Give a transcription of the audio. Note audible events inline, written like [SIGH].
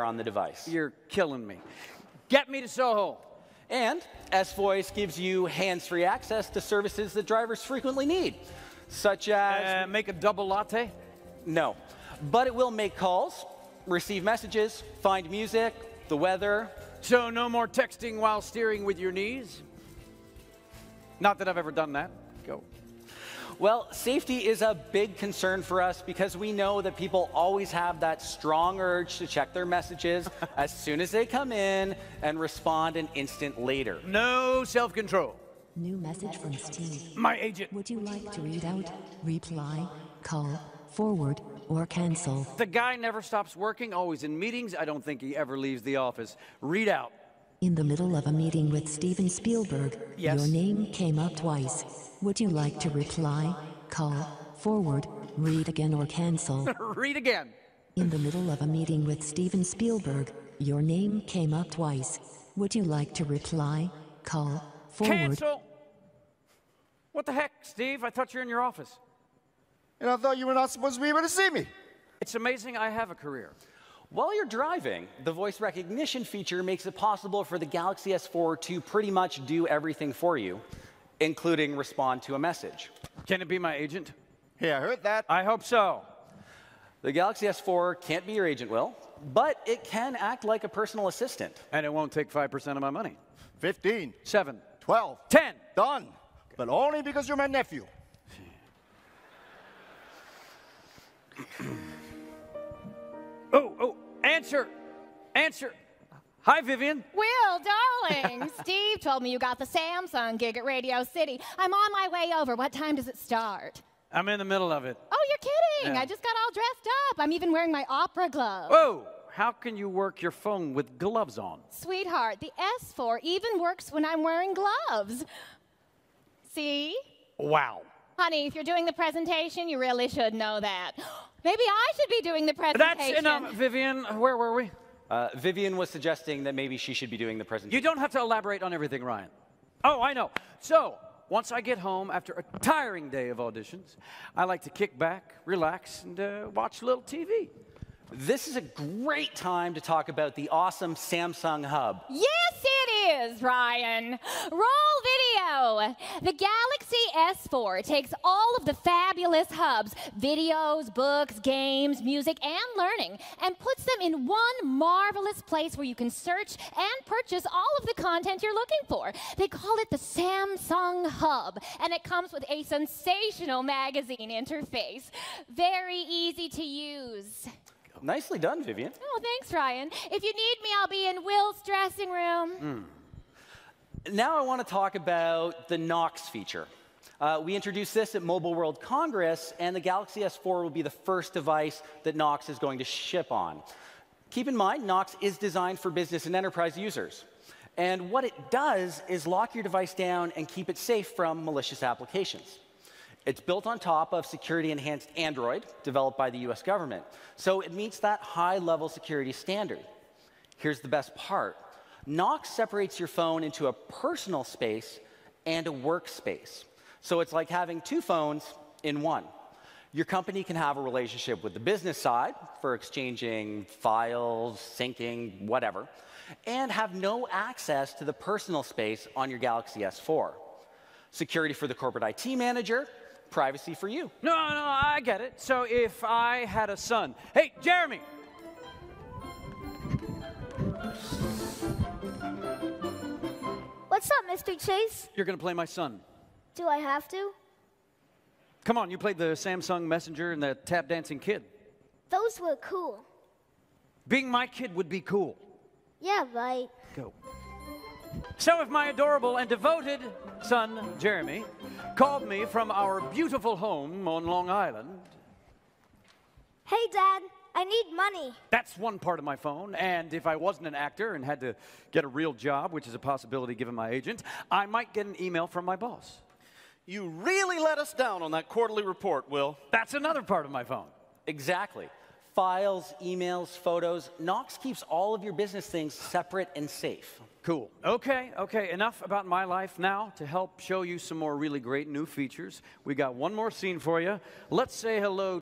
on the device. You're killing me. Get me to Soho. And S Voice gives you hands free access to services that drivers frequently need, such as. Uh, make a double latte. No. But it will make calls, receive messages, find music, the weather. So no more texting while steering with your knees. Not that I've ever done that. Go. Well, safety is a big concern for us because we know that people always have that strong urge to check their messages [LAUGHS] as soon as they come in and respond an instant later. No self-control. New message from Steve. My agent. Would you like to read out, reply, call, forward, or cancel? The guy never stops working, always in meetings. I don't think he ever leaves the office. Read out. In the middle of a meeting with Steven Spielberg, Yes. your name came up twice. Would you like to reply, call, forward, read again, or cancel? [LAUGHS] Read again. In the middle of a meeting with Steven Spielberg, your name came up twice. Would you like to reply, call, forward? Cancel. What the heck, Steve? I thought you were in your office. And I thought you were not supposed to be able to see me. It's amazing I have a career. While you're driving, the voice recognition feature makes it possible for the Galaxy S4 to pretty much do everything for you, including respond to a message. Can it be my agent? Yeah, I heard that. I hope so. The Galaxy S4 can't be your agent, Will, but it can act like a personal assistant. And it won't take 5% of my money. 15, 7. 12, 10. done. But only because you're my nephew. Answer. Answer. Hi, Vivian. Will, darling, [LAUGHS] Steve told me you got the Samsung gig at Radio City. I'm on my way over. What time does it start? I'm in the middle of it. Oh, you're kidding. Yeah. I just got all dressed up. I'm even wearing my opera gloves. Whoa, how can you work your phone with gloves on? Sweetheart, the S4 even works when I'm wearing gloves. See? Wow. Honey, if you're doing the presentation, you really should know that. Maybe I should be doing the presentation. That's enough, Vivian. Where were we? Uh, Vivian was suggesting that maybe she should be doing the presentation. You don't have to elaborate on everything, Ryan. Oh, I know. So, once I get home after a tiring day of auditions, I like to kick back, relax, and uh, watch a little TV. This is a great time to talk about the awesome Samsung Hub. Yes, it is, Ryan. Roll video. The Galaxy S4 takes all of the fabulous hubs videos, books, games, music, and learning and puts them in one marvelous place where you can search and purchase all of the content you're looking for. They call it the Samsung Hub, and it comes with a sensational magazine interface. Very easy to use. Nicely done, Vivian. Oh, thanks, Ryan. If you need me, I'll be in Will's dressing room. Now I want to talk about the Knox feature. Uh, we introduced this at Mobile World Congress, and the Galaxy S4 will be the first device that Knox is going to ship on. Keep in mind, Knox is designed for business and enterprise users. And what it does is lock your device down and keep it safe from malicious applications. It's built on top of security enhanced Android, developed by the US government. So it meets that high level security standard. Here's the best part Knox separates your phone into a personal space and a workspace. So it's like having two phones in one. Your company can have a relationship with the business side for exchanging files, syncing, whatever, and have no access to the personal space on your Galaxy S4. Security for the corporate IT manager, privacy for you. No, no, I get it. So if I had a son, hey, Jeremy, What's up, Mr. Chase? you're going to play my son. Do I have to? Come on, you played the Samsung Messenger and the tap dancing kid. Those were cool. Being my kid would be cool. Yeah, right. Go. So if my adorable and devoted son, Jeremy, called me from our beautiful home on Long Island, Hey, Dad, I need money. that's one part of my phone. And if I wasn't an actor and had to get a real job, which is a possibility given my agent, I might get an email from my boss. You really let us down on that quarterly report, Will. That's another part of my phone. Exactly. Files, emails, photos. Knox keeps all of your business things separate and safe. Cool. Okay, okay, enough about my life now. To help show you some more really great new features, we got one more scene for you. Let's say hello